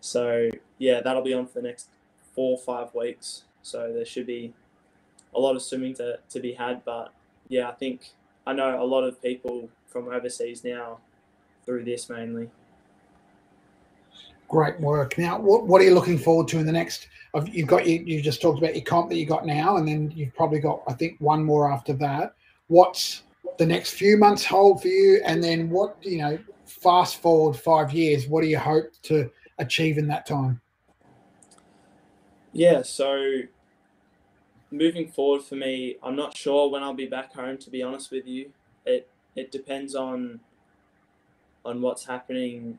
So yeah, that'll be on for the next four or five weeks. So there should be a lot of swimming to, to be had, but yeah, I think I know a lot of people from overseas now through this mainly. Great work. Now, what, what are you looking forward to in the next? You've got you you just talked about your comp that you got now, and then you've probably got I think one more after that. What's the next few months hold for you, and then what you know? Fast forward five years, what do you hope to achieve in that time? Yeah, so moving forward for me, I'm not sure when I'll be back home. To be honest with you, it it depends on on what's happening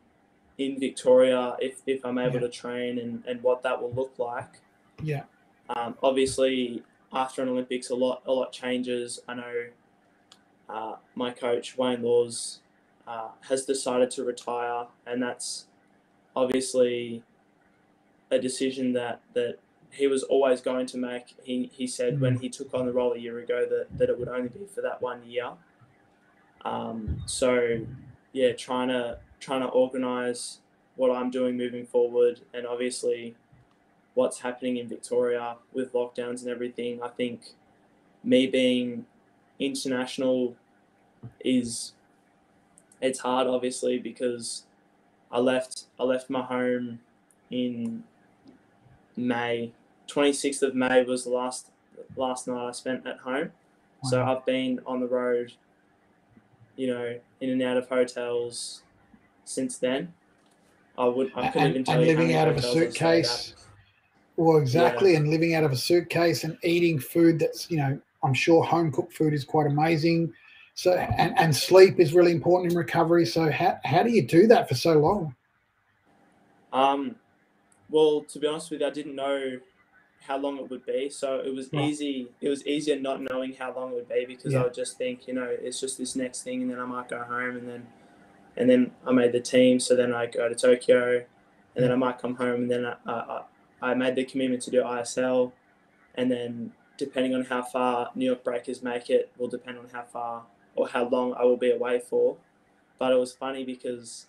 in Victoria. If if I'm able Yeah. to train and and what that will look like. Yeah, Um, obviously, after an Olympics, a lot a lot changes. I know uh, my coach Wayne Laws uh, has decided to retire, and that's obviously a decision that that he was always going to make. He he said when he took on the role a year ago that that it would only be for that one year. Um, so yeah, trying to trying to organise what I'm doing moving forward, and obviously what's happening in Victoria with lockdowns and everything. I think me being international is it's hard obviously because I left I left my home in May. 26th of May was the last last night I spent at home. So I've been on the road, you know, in and out of hotels since then. I would I couldn't and, even tell and you living out of a hotels I've stayed at. suitcase. Well, exactly, and living out of a suitcase and eating food that's you know I'm sure home cooked food is quite amazing. So and, and sleep is really important in recovery. So how how do you do that for so long? Um, well, to be honest with you, I didn't know how long it would be, so it was easy. It was easier not knowing how long it would be because Yeah. I would just think, you know, it's just this next thing, and then I might go home, and then, and then I made the team, so then I go to Tokyo, and then I might come home, and then I, I, I made the commitment to do ISL, and then depending on how far New York Breakers make it will depend on how far or how long I will be away for. But it was funny because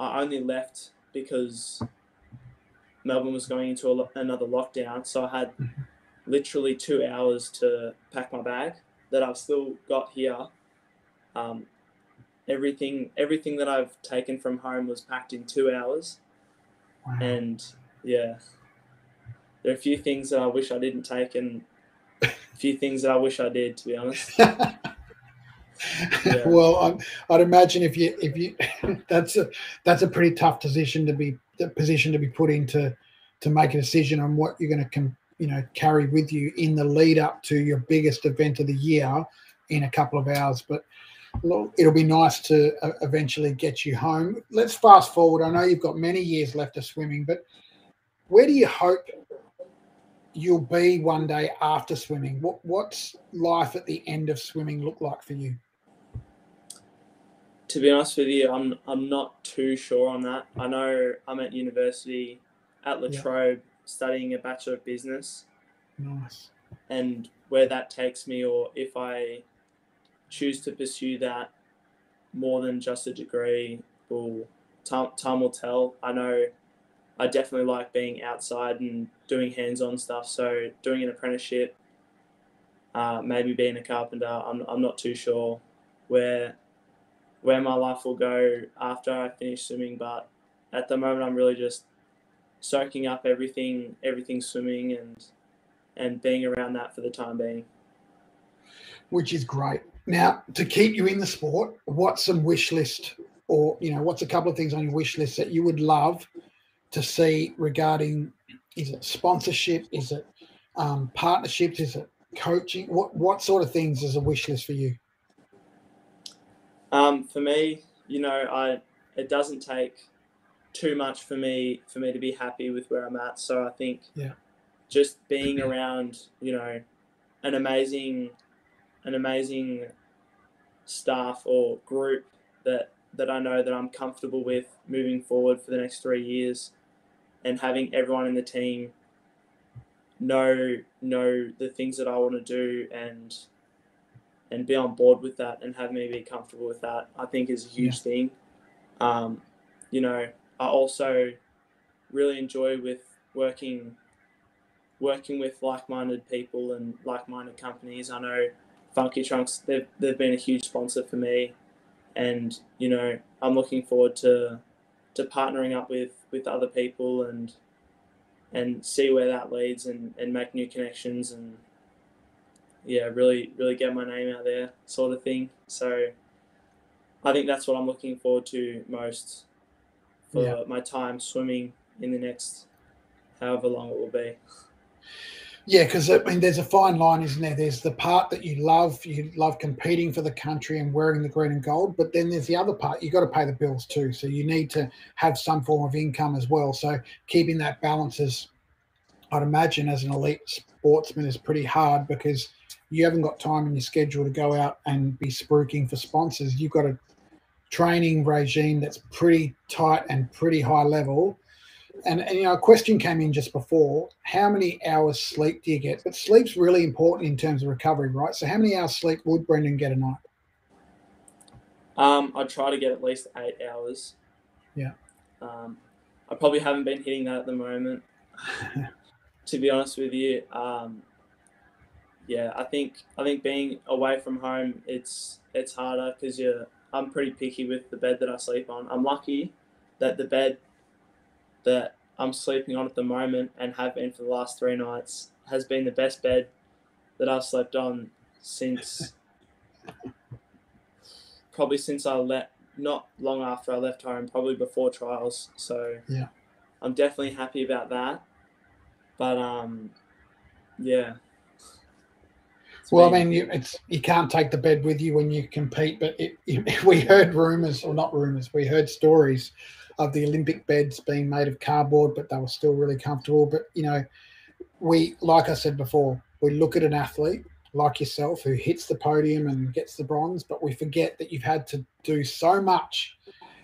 I only left because Melbourne was going into lo- another lockdown, so I had literally two hours to pack my bag that I've still got here. Um, everything everything that I've taken from home was packed in two hours, Wow. and yeah, there are a few things that I wish I didn't take, and a few things that I wish I did. To be honest, Yeah. well, I'm, I'd imagine if you if you that's a that's a pretty tough position to be the position to be put into to make a decision on what you're going to you know carry with you in the lead up to your biggest event of the year in a couple of hours. But it'll be nice to uh, eventually get you home. Let's fast forward. I know you've got many years left of swimming, but where do you hope you'll be one day after swimming? What what's life at the end of swimming look like for you? To be honest with you, I'm I'm not too sure on that. I know I'm at university at La Yeah. Trobe studying a bachelor of business, Nice. and where that takes me, or if I choose to pursue that more than just a degree, will time time will tell. I know I definitely like being outside and doing hands-on stuff. So doing an apprenticeship, uh, maybe being a carpenter. I'm I'm not too sure where where my life will go after I finish swimming, but at the moment I'm really just soaking up everything everything swimming and and being around that for the time being. Which is great. Now, to keep you in the sport, what's some wish list or, you know, what's a couple of things on your wish list that you would love to see regarding is it sponsorship? Is it um, partnerships? Is it coaching? What what sort of things is a wish list for you? Um, for me, you know, I it doesn't take too much for me for me to be happy with where I'm at. So I think Yeah. just being around, you know, an amazing an amazing staff or group that that I know that I'm comfortable with moving forward for the next three years and having everyone in the team know know the things that I want to do and and be on board with that and have me be comfortable with that, I think is a huge thing. Um, you know, I also really enjoy with working working with like-minded people and like-minded companies. I know Funky Trunks they've they've been a huge sponsor for me, and you know I'm looking forward to to partnering up with with other people and and see where that leads and, and make new connections and yeah, really, really get my name out there, sort of thing. So, I think that's what I'm looking forward to most for Yeah. my time swimming in the next, however long it will be. Yeah, because I mean, there's a fine line, isn't there? There's the part that you love, you love competing for the country and wearing the green and gold, but then there's the other part. You've got to pay the bills too, so you need to have some form of income as well. So keeping that balance is, I'd imagine, as an elite sportsman, is pretty hard because you haven't got time in your schedule to go out and be spruiking for sponsors. You've got a training regime that's pretty tight and pretty high level and, and you know, a question came in just before: How many hours sleep do you get? But sleep's really important in terms of recovery, right? So, how many hours sleep would Brendon get a night? Um, I try to get at least eight hours. Yeah. Um, I probably haven't been hitting that at the moment. to be honest with you, um, yeah, I think I think being away from home, it's it's harder because you're. I'm pretty picky with the bed that I sleep on. I'm lucky that the bed that I'm sleeping on at the moment and have been for the last three nights has been the best bed that I've slept on since probably since I left, not long after I left home, probably before trials. So Yeah. I'm definitely happy about that. But um, yeah, Well, I mean, you, it's you can't take the bed with you when you compete. But it, it- we heard rumors, or not rumors, we heard stories of the Olympic beds being made of cardboard, but they were still really comfortable. But you know, we, like I said before, we look at an athlete like yourself who hits the podium and gets the bronze, but we forget that you've had to do so much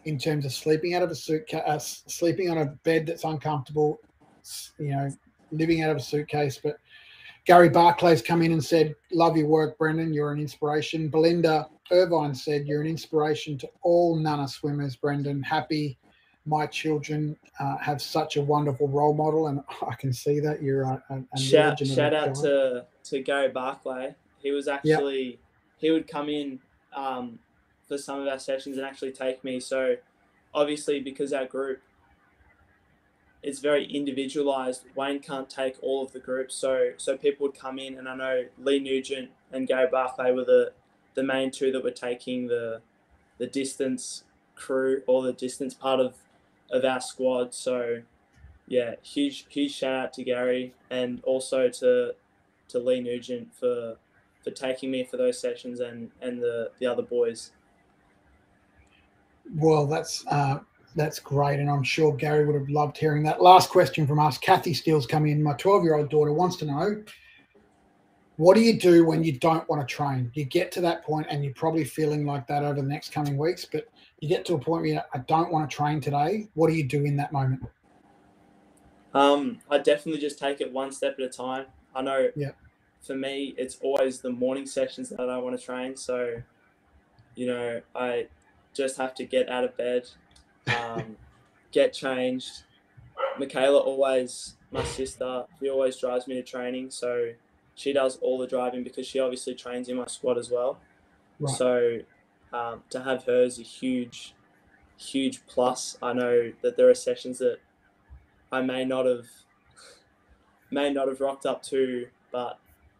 in terms of sleeping out of a suitcase, uh, sleeping on a bed that's uncomfortable, you know, living out of a suitcase. But Gary Barclay's come in and said, Love your work, Brendon. You're an inspiration. Belinda Irvine said, You're an inspiration to all Nana swimmers, Brendon. Happy my children uh, have such a wonderful role model. And I can see that you're a, a, shout shout out guy. to to Gary Barclay. He was actually he would come in um, for some of our sessions and actually take me. So obviously because our group is very individualized, Wayne can't take all of the groups. So so people would come in and I know Lee Nugent and Gary Barclay were the the main two that were taking the the distance crew or the distance part of of our squad. So yeah, huge huge shout out to Gary and also to to Lee Nugent for for taking me for those sessions and and the the other boys. Well, that's uh, that's great, and I'm sure Gary would have loved hearing that. Last question from us. Kathy Steele's come in. My 12 year old daughter wants to know what do you do when you don't want to train? You get to that point, and you're probably feeling like that over the next coming weeks, but you get to a point where I don't want to train today. What do you do in that moment? Um, I definitely just take it one step at a time. I know Yeah. for me, it's always the morning sessions that I want to train. So, you know, I just have to get out of bed, um, get changed. Michaela always, my sister, she always drives me to training. So she does all the driving because she obviously trains in my squad as well. Right. So um, to have her is a huge, huge plus. I know that there are sessions that I may not have may not have rocked up to, but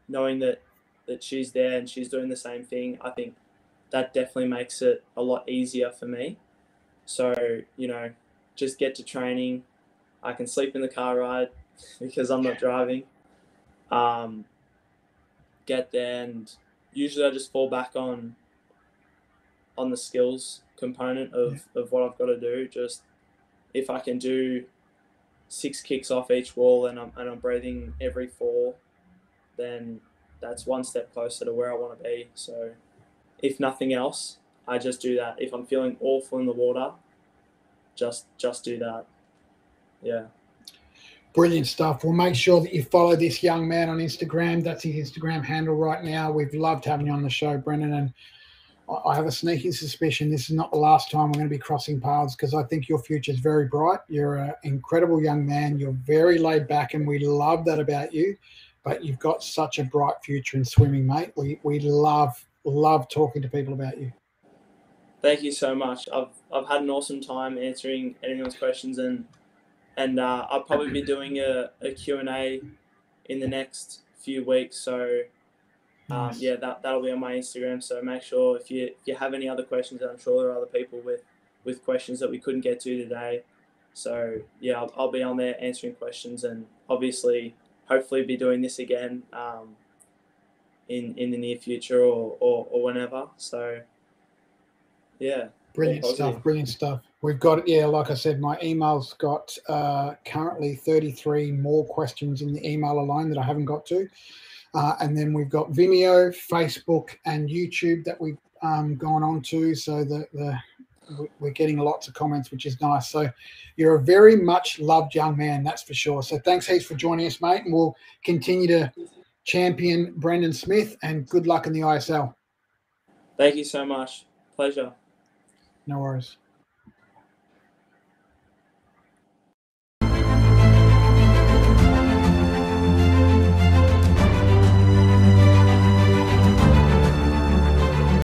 knowing that that she's there and she's doing the same thing, I think that definitely makes it a lot easier for me. So you know, just get to training. I can sleep in the car ride because I'm not driving. Um, get there and usually I just fall back on on the skills component of, of what I've got to do. Just if I can do six kicks off each wall and I'm and I'm breathing every four, then that's one step closer to where I want to be. So if nothing else, I just do that. If I'm feeling awful in the water, just just do that. Yeah. Brilliant stuff. We'll make sure that you follow this young man on Instagram. That's his Instagram handle right now. We've loved having you on the show, Brendon. And I- have a sneaking suspicion this is not the last time we're going to be crossing paths because I think your future is very bright. You're an incredible young man. You're very laid back, and we love that about you. But you've got such a bright future in swimming, mate. We we love love talking to people about you. Thank you so much. I've I've had an awesome time answering anyone's questions and and uh, I'll probably be doing a, a Q&A in the next few weeks. So um, Nice. yeah, that that'll be on my Instagram. So make sure if you if you have any other questions, I'm sure there are other people with with questions that we couldn't get to today. So yeah, I'll, I'll be on there answering questions and obviously hopefully be doing this again um, in in the near future or, or, or whenever. So yeah. Brilliant stuff. Brilliant stuff. We've got, yeah, like I said, my email's got uh, currently 33 more questions in the email alone that I haven't got to. Uh, and then we've got Vimeo, Facebook, and YouTube that we've um, gone on to. So the, the we- we're getting lots of comments, which is nice. So you're a very much loved young man, that's for sure. So thanks heaps for joining us, mate. And we'll continue to champion Brendon Smith and good luck in the ISL. Thank you so much. Pleasure. No worries.